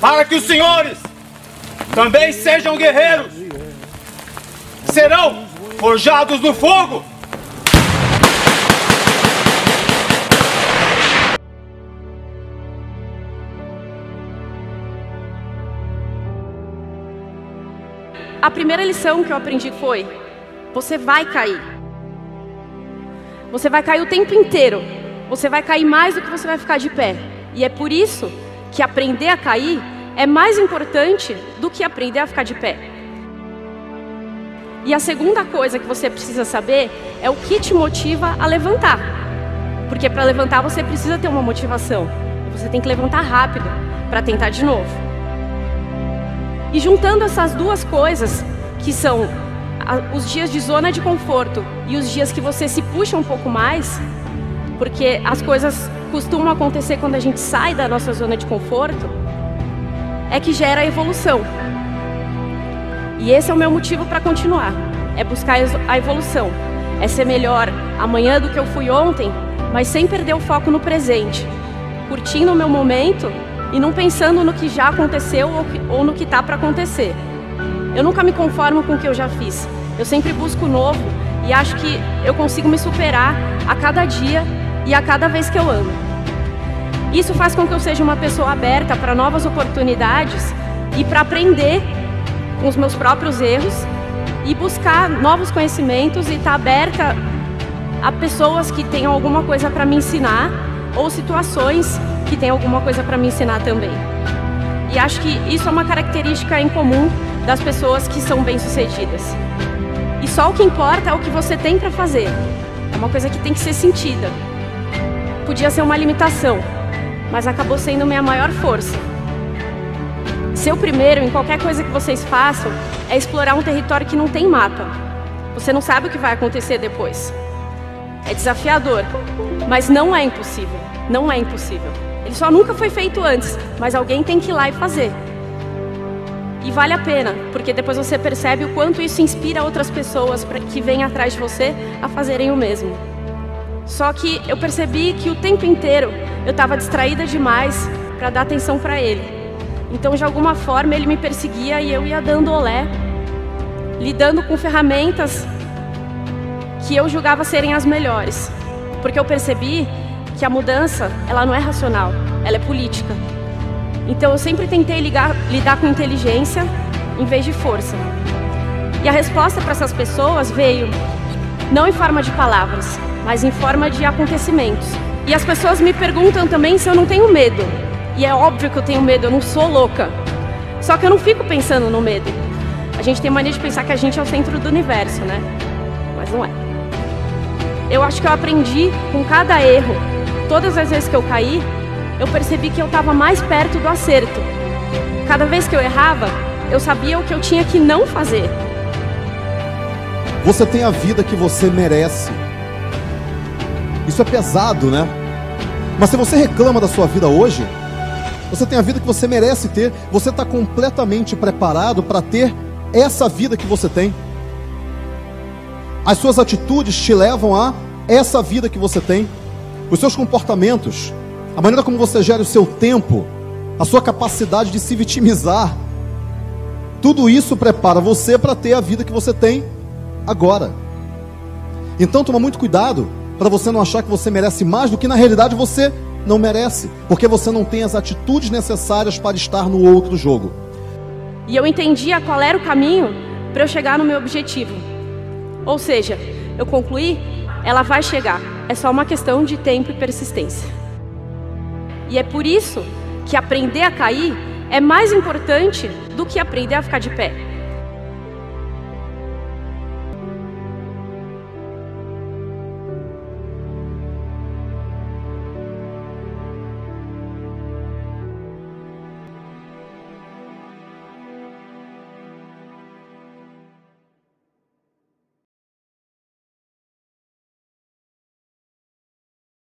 para que os senhores também sejam guerreiros. Serão forjados no fogo. A primeira lição que eu aprendi foi: você vai cair. Você vai cair o tempo inteiro. Você vai cair mais do que você vai ficar de pé. E é por isso que aprender a cair é mais importante do que aprender a ficar de pé. E a segunda coisa que você precisa saber é o que te motiva a levantar. Porque para levantar você precisa ter uma motivação. Você tem que levantar rápido para tentar de novo. E juntando essas duas coisas, que são os dias de zona de conforto e os dias que você se puxa um pouco mais, porque as coisas costumam acontecer quando a gente sai da nossa zona de conforto, é que gera a evolução. E esse é o meu motivo para continuar, é buscar a evolução, é ser melhor amanhã do que eu fui ontem, mas sem perder o foco no presente, curtindo o meu momento e não pensando no que já aconteceu ou no que está para acontecer. Eu nunca me conformo com o que eu já fiz. Eu sempre busco o novo e acho que eu consigo me superar a cada dia e a cada vez que eu ando. Isso faz com que eu seja uma pessoa aberta para novas oportunidades e para aprender com os meus próprios erros e buscar novos conhecimentos e estar tá aberta a pessoas que tenham alguma coisa para me ensinar ou situações que tem alguma coisa para me ensinar também. E acho que isso é uma característica em comum das pessoas que são bem-sucedidas. E só o que importa é o que você tem para fazer. É uma coisa que tem que ser sentida. Podia ser uma limitação, mas acabou sendo minha maior força. Ser o primeiro em qualquer coisa que vocês façam é explorar um território que não tem mapa. Você não sabe o que vai acontecer depois. É desafiador, mas não é impossível. Não é impossível. Ele só nunca foi feito antes, mas alguém tem que ir lá e fazer. E vale a pena, porque depois você percebe o quanto isso inspira outras pessoas que vêm atrás de você a fazerem o mesmo. Só que eu percebi que o tempo inteiro eu estava distraída demais para dar atenção para ele. Então, de alguma forma, ele me perseguia e eu ia dando olé, lidando com ferramentas que eu julgava serem as melhores. Porque eu percebi que a mudança, ela não é racional, ela é política. Então eu sempre tentei ligar, lidar com inteligência em vez de força. E a resposta para essas pessoas veio não em forma de palavras, mas em forma de acontecimentos. E as pessoas me perguntam também se eu não tenho medo. E é óbvio que eu tenho medo, eu não sou louca. Só que eu não fico pensando no medo. A gente tem mania de pensar que a gente é o centro do universo, né? Mas não é. Eu acho que eu aprendi com cada erro todas as vezes que eu caí, eu percebi que eu estava mais perto do acerto. Cada vez que eu errava, eu sabia o que eu tinha que não fazer. Você tem a vida que você merece. Isso é pesado, né? Mas se você reclama da sua vida hoje, você tem a vida que você merece ter. Você está completamente preparado para ter essa vida que você tem. As suas atitudes te levam a essa vida que você tem os seus comportamentos, a maneira como você gera o seu tempo, a sua capacidade de se vitimizar, tudo isso prepara você para ter a vida que você tem agora. Então toma muito cuidado para você não achar que você merece mais do que na realidade você não merece, porque você não tem as atitudes necessárias para estar no outro jogo. E eu entendia qual era o caminho para eu chegar no meu objetivo. Ou seja, eu concluí, ela vai chegar. É só uma questão de tempo e persistência. E é por isso que aprender a cair é mais importante do que aprender a ficar de pé.